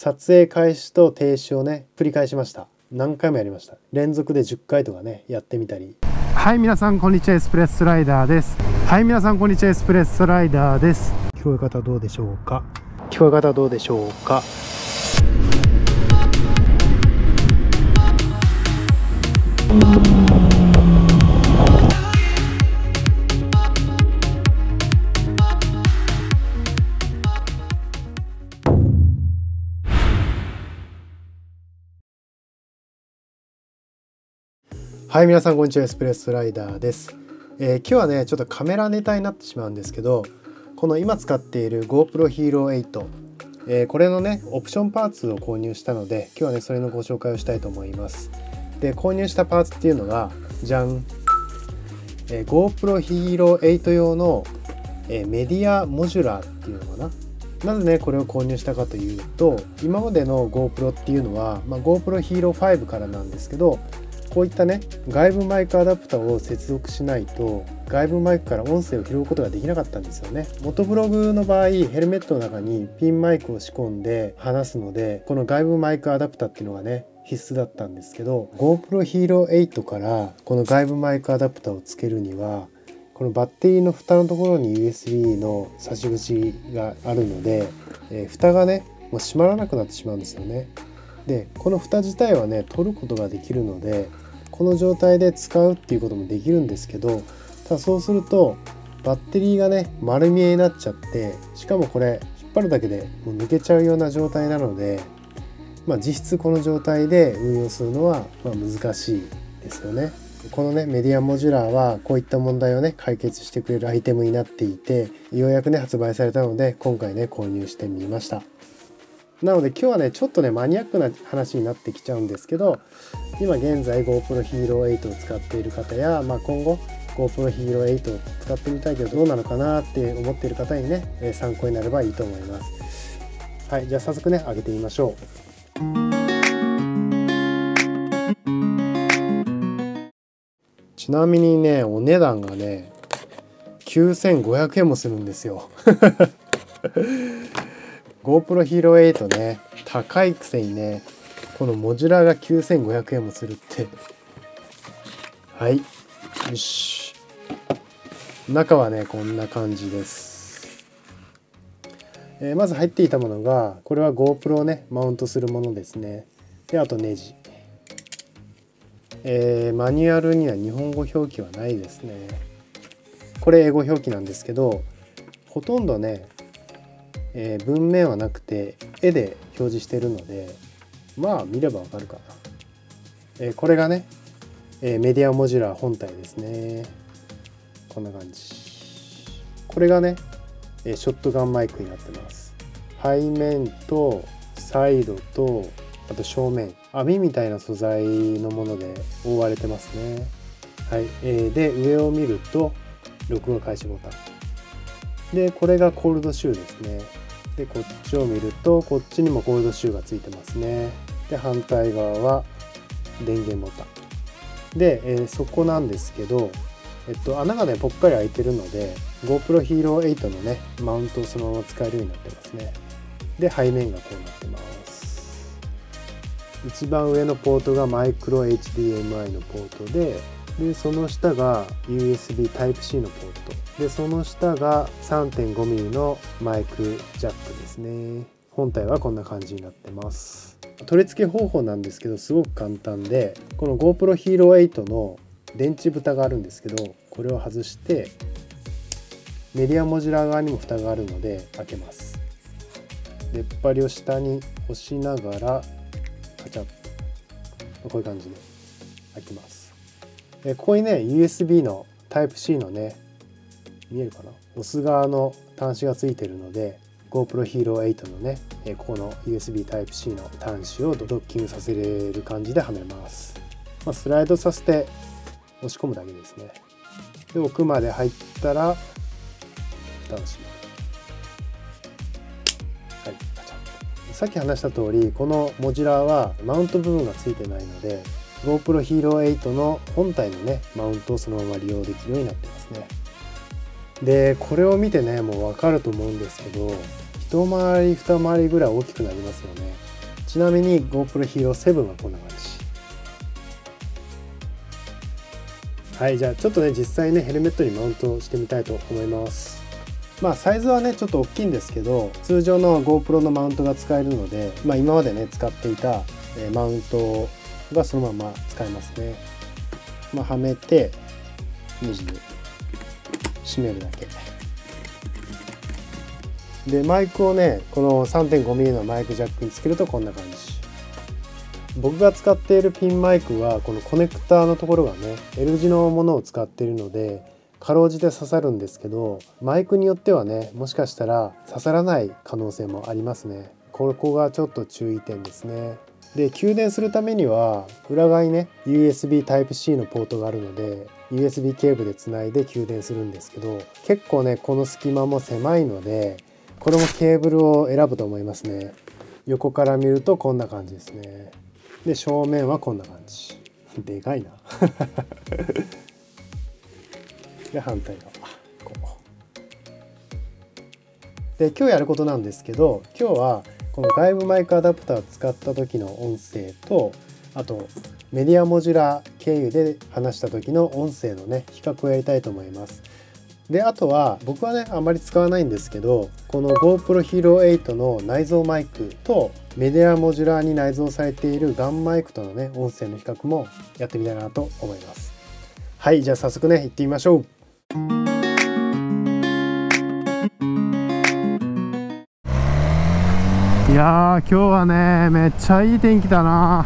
撮影開始と停止をね繰り返しました。何回もやりました。連続で10回とかねやってみたり。はい皆さんこんにちは。エスプレッソライダーです。はい皆さんこんにちは。エスプレッソライダーです。聞こえ方どうでしょうか？聞こえ方どうでしょうか？はい皆さんこんにちは。エスプレッソライダーです、えー、今日はねちょっとカメラネタになってしまうんですけどこの今使っている GoPro Hero 8、えー、これのねオプションパーツを購入したので今日はねそれのご紹介をしたいと思います。で購入したパーツっていうのがじゃん、えー、GoPro Hero 8用の、えメディアモジュラーっていうのかな。なぜねこれを購入したかというと今までの GoPro っていうのは、まあ、GoPro Hero 5からなんですけどこういったね外部マイクアダプターを接続しないと外部マイクから音声を拾うことができなかったんですよね。元ブログの場合ヘルメットの中にピンマイクを仕込んで話すのでこの外部マイクアダプターっていうのがね必須だったんですけど GoPro Hero 8からこの外部マイクアダプターをつけるにはこのバッテリーの蓋のところに USB の差し口があるので、えー、蓋がねもう閉まらなくなってしまうんですよね。でこの蓋自体はね取ることができるのでこの状態で使うっていうこともできるんですけどただそうするとバッテリーがね丸見えになっちゃってしかもこれ引っ張るだけでもう抜けちゃうような状態なので、まあ、実質この状態で運用するのはま難しいですよね。このねメディアモジュラーはこういった問題をね解決してくれるアイテムになっていてようやくね発売されたので今回ね購入してみました。なので今日はねちょっとねマニアックな話になってきちゃうんですけど今現在 GoPro Hero 8を使っている方や、まあ、今後 GoPro Hero 8を使ってみたいけどどうなのかなって思っている方にね、参考になればいいと思います。はいじゃあ早速ね上げてみましょう。ちなみにねお値段がね9500円もするんですよ。GoPro Hero 8ね高いくせにねこのモジュラーが9500円もするって。はい。よし。中はねこんな感じです、えー、まず入っていたものがこれは GoPro をねマウントするものですね。であとネジ。えー、マニュアルには日本語表記はないですね。これ英語表記なんですけどほとんどねえー、文面はなくて絵で表示してるのでまあ見ればわかるかな、えー、これがね、えー、メディアモジュラー本体ですね。こんな感じ。これがね、えショットガンマイクになってます。背面とサイドとあと正面。網みたいな素材のもので覆われてますね。はい、えー、で上を見ると録画開始ボタン。でこれがコールドシューですね。でこっちを見るとこっちにもコールドシューがついてますね。で反対側は電源ボタン。で、えー、そこなんですけどえっと穴がねぽっかり開いてるので GoPro Hero 8のねマウントをそのまま使えるようになってますね。で背面がこうなってます。一番上のポートがマイクロ HDMI のポートででその下が USB Type-C のポート。でその下が 3.5mm のマイクジャックですね。本体はこんな感じになってます。取り付け方法なんですけどすごく簡単でこの GoPro Hero 8の電池蓋があるんですけどこれを外してメディアモジュラー側にも蓋があるので開けます。出っ張りを下に押しながらカチャッ。とこういう感じで開きます。えここにね USB の Type-C のね見えるかな？押す側の端子がついてるので GoPro Hero 8のねここの USB Type-C の端子をドッキングさせれる感じではめます、まあ、スライドさせて押し込むだけですね。で奥まで入ったら蓋を閉めはいさっき話した通りこのモジュラーはマウント部分がついてないので GoPro Hero 8の本体のねマウントをそのまま利用できるようになってますね。でこれを見てねもう分かると思うんですけど一回り二回りぐらい大きくなりますよね。ちなみに GoPro Hero 7はこんな感じ。はいじゃあちょっとね実際ねヘルメットにマウントしてみたいと思います。まあサイズはねちょっと大きいんですけど通常の GoPro のマウントが使えるので、まあ、今までね使っていたマウントがそのまま使えますね、まあ、はめてネジで締めるだけ。でマイクをねこの 3.5mm のマイクジャックにつけるとこんな感じ。僕が使っているピンマイクはこのコネクターのところがね L 字のものを使っているのでかろうじて刺さるんですけどマイクによってはねもしかしたら刺さらない可能性もありますね。ここがちょっと注意点ですね。で給電するためには裏側にね USB Type-C のポートがあるので USB ケーブルでつないで給電するんですけど結構ねこの隙間も狭いのでこれもケーブルを選ぶと思いますね。横から見るとこんな感じですね。で正面はこんな感じ。でかいな。で反対側。こう。で今日やることなんですけど今日はこの外部マイクアダプターを使った時の音声とあとメディアモジュラー経由で話した時の音声のね比較をやりたいと思います。であとは僕はねあんまり使わないんですけどこの GoPro Hero 8の内蔵マイクとメディアモジュラーに内蔵されているガンマイクとのね音声の比較もやってみたいなと思います。はいじゃあ早速ね行ってみましょう。いや今日はねめっちゃいい天気だな。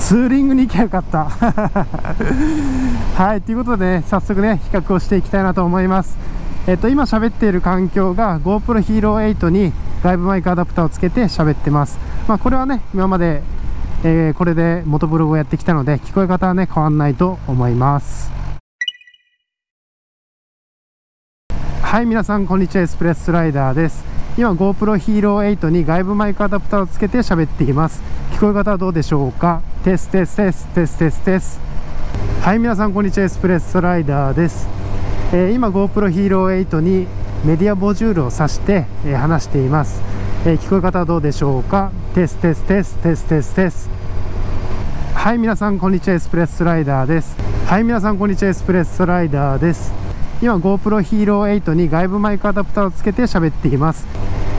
ツーリングに行きゃよかった。はいということでね早速ね比較をしていきたいなと思います。えっと今喋っている環境が GoPro Hero 8に外部マイクアダプターをつけて喋ってます。まあこれはね今まで、えー、これで元ブログをやってきたので聞こえ方はね変わんないと思います。はい皆さんこんにちは。エスプレッソライダーです。今 GoPro Hero 8に外部マイクアダプターをつけて喋っています。聞こえ方はどうでしょうか？テステステステステステス。はい皆さんこんにちは。エスプレッソライダーです、えー、今 GoPro Hero 8にメディアモジュールを挿して、えー、話しています、えー、聞こえ方はどうでしょうか？テステステステステステス。はい皆さんこんにちは。エスプレッソライダーです。はい皆さんこんにちは。エスプレッソライダーです。今 GoPro Hero 8に外部マイクアダプターをつけて喋っています、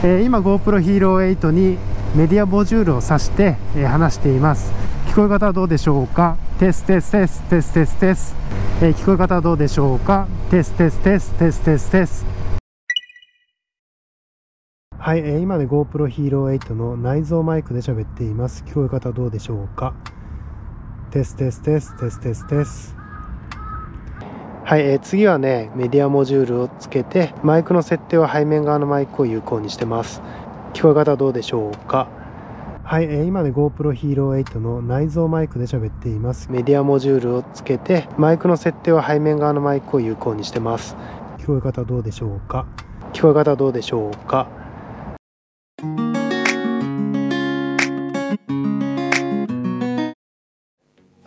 えー、今 GoPro Hero 8にメディアモジュールを挿して、えー、話しています。聞こえ方はどうでしょうか？テステステステステステス、えー、聞こえ方はどうでしょうか？テステステステステステス。はい、えー、今ね GoPro Hero 8の内蔵マイクで喋っています。聞こえ方どうでしょうか？テステステステステステス。はい、えー、次はねメディアモジュールをつけてマイクの設定は背面側のマイクを有効にしてます。聞こえ方どうでしょうか？はい、えー、今ね GoPro Hero 8の内蔵マイクで喋っています。メディアモジュールをつけてマイクの設定は背面側のマイクを有効にしてます。聞こえ方どうでしょうか？聞こえ方どうでしょうか？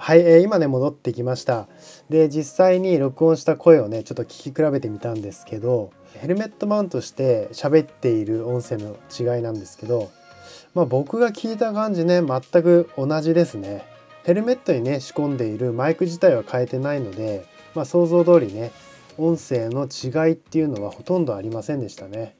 はい、えー、今ね戻ってきました。で実際に録音した声をねちょっと聞き比べてみたんですけどヘルメットマウントして喋っている音声の違いなんですけどまあ僕が聞いた感じね全く同じですね。ヘルメットにね仕込んでいるマイク自体は変えてないのでまあ想像通りね音声の違いっていうのはほとんどありませんでしたね。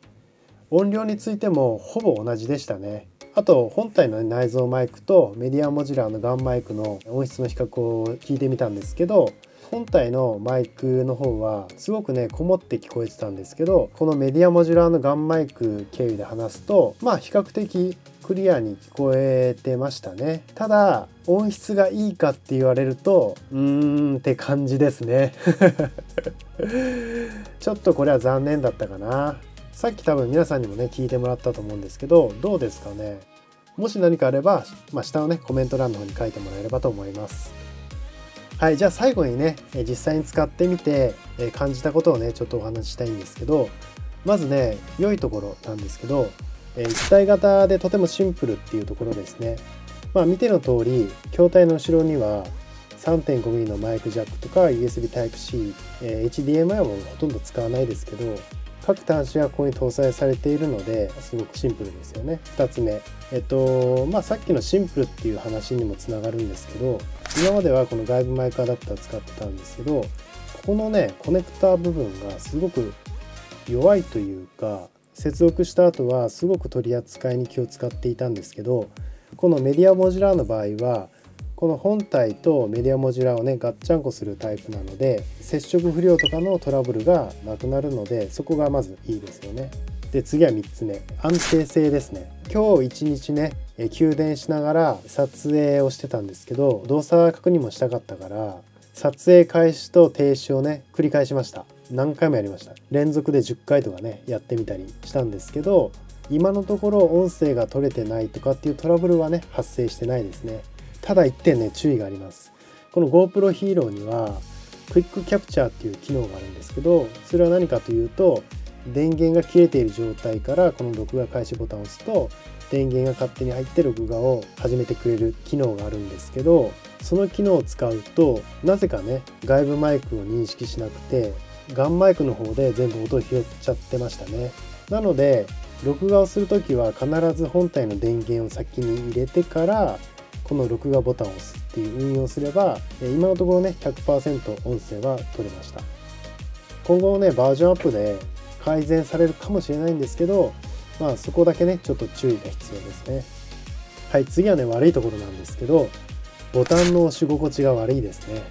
音量についてもほぼ同じでしたね。あと本体の内蔵マイクとメディアモジュラーのガンマイクの音質の比較を聞いてみたんですけど本体のマイクの方はすごくねこもって聞こえてたんですけどこのメディアモジュラーのガンマイク経由で話すとまあ比較的クリアに聞こえてましたね。ただ音質がいいかって言われるとうーんって感じですね。ちょっとこれは残念だったかな。さっき多分皆さんにもね聞いてもらったと思うんですけどどうですかね？もし何かあれば、まあ、下のねコメント欄の方に書いてもらえればと思います。はいじゃあ最後にね実際に使ってみて感じたことをねちょっとお話ししたいんですけどまずね良いところなんですけど一体型でとてもシンプルっていうところですね。まあ見ての通り筐体の後ろには 3.5mm のマイクジャックとか USB Type-C、HDMI もほとんど使わないですけど各端子がここに搭載されているのですごくシンプルですよね。2つ目。えっとまあさっきのシンプルっていう話にもつながるんですけど今まではこの外部マイクアダプター使ってたんですけどここのねコネクター部分がすごく弱いというか接続した後はすごく取り扱いに気を使っていたんですけどこのメディアモジュラーの場合はこの本体とメディアモジュラーをねガッチャンコするタイプなので接触不良とかのトラブルがなくなるのでそこがまずいいですよね。で次は3つ目。安定性ですね。今日一日ね給電しながら撮影をしてたんですけど動作確認もしたかったから撮影開始と停止をね繰り返しました。何回もやりました。連続で10回とかねやってみたりしたんですけど今のところ音声が取れてないとかっていうトラブルはね発生してないですね。ただ1点ね注意があります。この GoPro Hero にはクイックキャプチャーっていう機能があるんですけどそれは何かというと電源が切れている状態からこの録画開始ボタンを押すと電源が勝手に入って録画を始めてくれる機能があるんですけどその機能を使うとなぜかね外部マイクを認識しなくてガンマイクの方で全部音を拾っちゃってましたね。なので録画をする時は必ず本体の電源を先に入れてからこの録画ボタンを押すっていう運用をすれば今のところね100%音声は取れました。今後ねバージョンアップで改善されるかもしれないんですけどまあそこだけねちょっと注意が必要ですね。はい次はね悪いところなんですけどボタンの押し心地が悪いですね。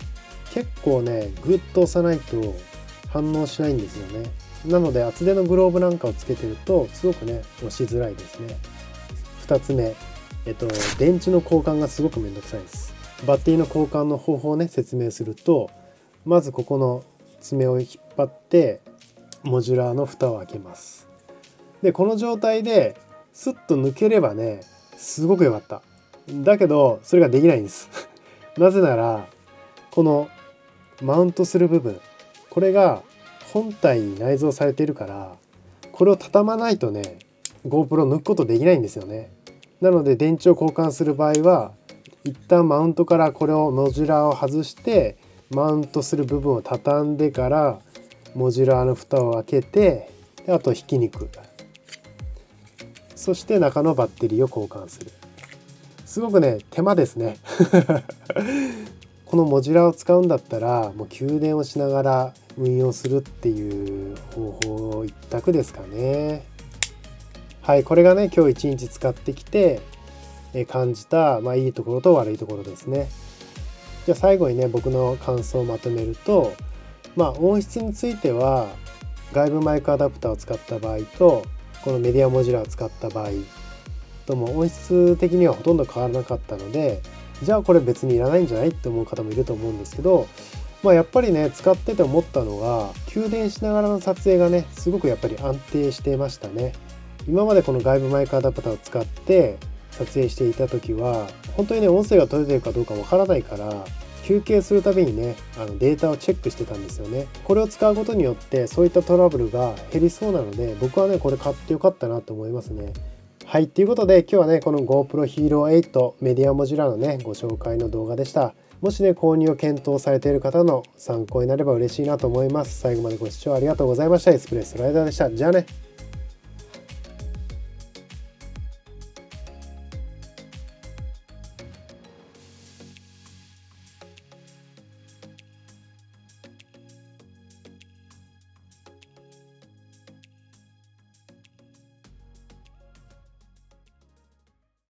結構ねグッと押さないと反応しないんですよね。なので厚手のグローブなんかをつけてるとすごくね押しづらいですね。2つ目。えっと電池の交換がすごくめんどくさいです。バッテリーの交換の方法をね説明するとまずここの爪を引っ張ってモジュラーの蓋を開けます。でこの状態でスッと抜ければねすごく良かった。だけどそれができないんです。なぜならこのマウントする部分これが本体に内蔵されているからこれを畳まないとね GoPro 抜くことできないんですよね。なので電池を交換する場合は一旦マウントからこれをモジュラーを外してマウントする部分を畳んでからモジュラーの蓋を開けてあと引き肉そして中のバッテリーを交換する。すごくね手間ですね。このモジュラーを使うんだったらもう給電をしながら運用するっていう方法一択ですかね。はいこれがね今日一日使ってきてえ感じた、まあ、いいところと悪いところですね。じゃあ最後にね僕の感想をまとめるとまあ音質については外部マイクアダプターを使った場合とこのメディアモジュラーを使った場合とも音質的にはほとんど変わらなかったのでじゃあこれ別にいらないんじゃないって思う方もいると思うんですけどまあやっぱりね使ってて思ったのが給電しながらの撮影がねすごくやっぱり安定してましたね。今までこの外部マイクアダプターを使って撮影していた時は本当にね音声が取れてるかどうかわからないから休憩するたびにねあのデータをチェックしてたんですよね。これを使うことによってそういったトラブルが減りそうなので僕はねこれ買ってよかったなと思いますね。はいということで今日はねこの GoPro Hero 8メディアモジュラのねご紹介の動画でした。もしね購入を検討されている方の参考になれば嬉しいなと思います。最後までご視聴ありがとうございました。エスプレッソライダーでした。じゃあね。